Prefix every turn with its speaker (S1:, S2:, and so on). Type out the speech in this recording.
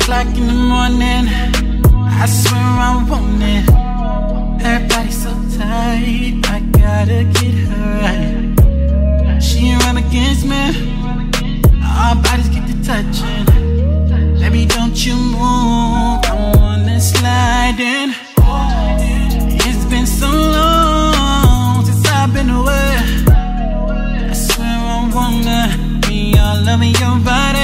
S1: Clock in the morning. I swear I want it. Everybody's so tight, I gotta get her right. She run against me. Our bodies get to touching. Baby, don't you move. I wanna slide in. It's been so long since I've been away. I swear I wanna be all over your body.